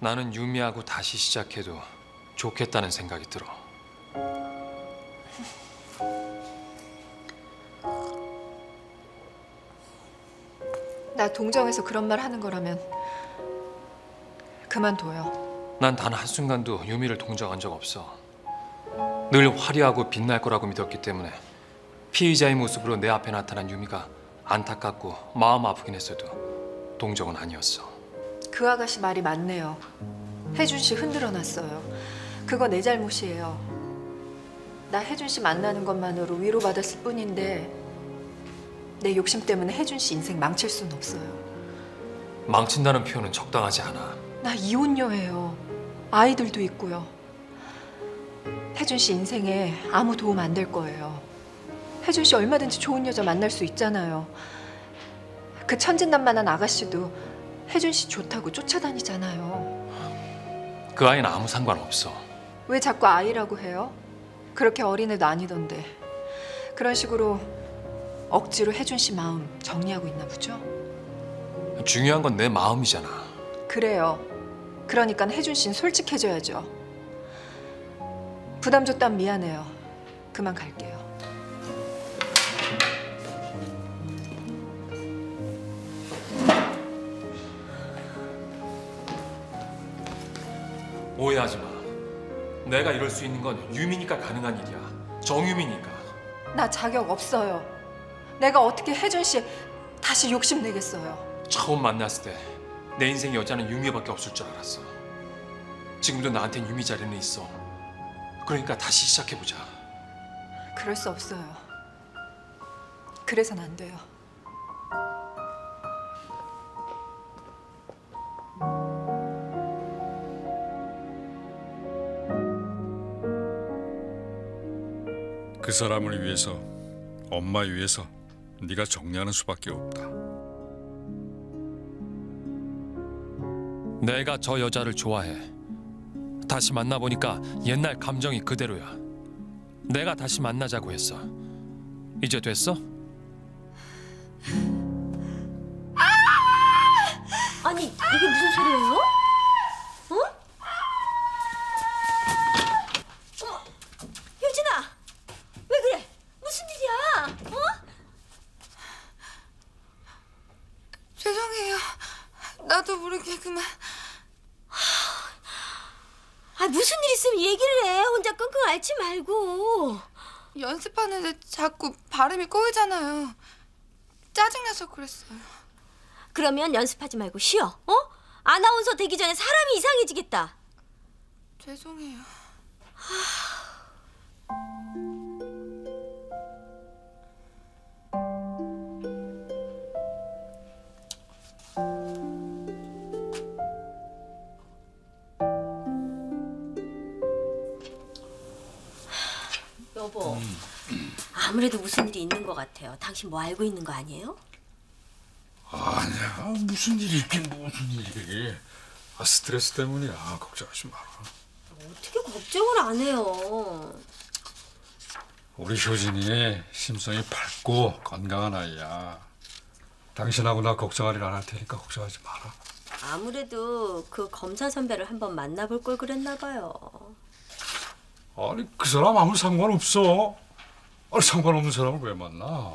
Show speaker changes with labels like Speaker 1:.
Speaker 1: 나는 유미하고 다시 시작해도 좋겠다는 생각이 들어.
Speaker 2: 나 동정에서 그런 말 하는 거라면 그만둬요.
Speaker 1: 난 단 한순간도 유미를 동정한 적 없어. 늘 화려하고 빛날 거라고 믿었기 때문에 피의자의 모습으로 내 앞에 나타난 유미가 안타깝고 마음 아프긴 했어도 동정은 아니었어.
Speaker 2: 그 아가씨 말이 맞네요. 혜준 씨 흔들어 놨어요. 그거 내 잘못이에요. 나 혜준 씨 만나는 것만으로 위로받았을 뿐인데 내 욕심 때문에 혜준 씨 인생 망칠 순 없어요.
Speaker 1: 망친다는 표현은 적당하지 않아.
Speaker 2: 나 이혼녀예요. 아이들도 있고요. 혜준 씨 인생에 아무 도움 안 될 거예요. 혜준 씨 얼마든지 좋은 여자 만날 수 있잖아요. 그 천진난만한 아가씨도 혜준 씨 좋다고 쫓아다니잖아요.
Speaker 1: 그 아이는 아무 상관없어.
Speaker 2: 왜 자꾸 아이라고 해요? 그렇게 어린애도 아니던데. 그런 식으로 억지로 혜준 씨 마음 정리하고 있나 보죠?
Speaker 1: 중요한 건 내 마음이잖아.
Speaker 2: 그래요. 그러니까 혜준 씨는 솔직해져야죠. 부담 줬단 미안해요. 그만 갈게요.
Speaker 1: 오해하지 마. 내가 이럴 수 있는 건 유미니까 가능한 일이야. 정유미니까.
Speaker 2: 나 자격 없어요. 내가 어떻게 혜준 씨 다시 욕심 내겠어요.
Speaker 1: 처음 만났을 때 내 인생 여자는 유미밖에 없을 줄 알았어. 지금도 나한텐 유미 자리는 있어. 그러니까 다시 시작해보자.
Speaker 2: 그럴 수 없어요. 그래선 안 돼요.
Speaker 3: 그 사람을 위해서 엄마 위해서 네가 정리하는 수밖에 없다.
Speaker 1: 내가 저 여자를 좋아해. 다시 만나보니까 옛날 감정이 그대로야. 내가 다시 만나자고 했어. 이제 됐어?
Speaker 4: 아니 이게 무슨 소리예요? 어? 어머, 효진아, 왜 그래? 무슨 일이야? 어?
Speaker 5: 죄송해요. 나도 모르게 그만.
Speaker 4: 아 무슨 일 있으면 얘기를 해. 혼자 끙끙 앓지 말고.
Speaker 5: 연습하는데 자꾸 발음이 꼬이잖아요. 짜증나서 그랬어요.
Speaker 4: 그러면 연습하지 말고 쉬어. 어? 아나운서 되기 전에 사람이 이상해지겠다.
Speaker 5: 죄송해요.
Speaker 4: 여보, 아무래도 무슨 일이 있는 것 같아요. 당신 뭐 알고 있는 거 아니에요?
Speaker 3: 아니야 무슨 일이 있긴 무슨 일이. 아 스트레스 때문이야 걱정하지 마.
Speaker 4: 어떻게 걱정을 안 해요?
Speaker 3: 우리 효진이 심성이 밝고 건강한 아이야. 당신하고 나 걱정하리 안할 테니까 걱정하지 마라.
Speaker 4: 아무래도 그 검사 선배를 한번 만나볼 걸 그랬나 봐요.
Speaker 3: 아니 그 사람 아무 상관없어. 아니 상관없는 사람을 왜 만나?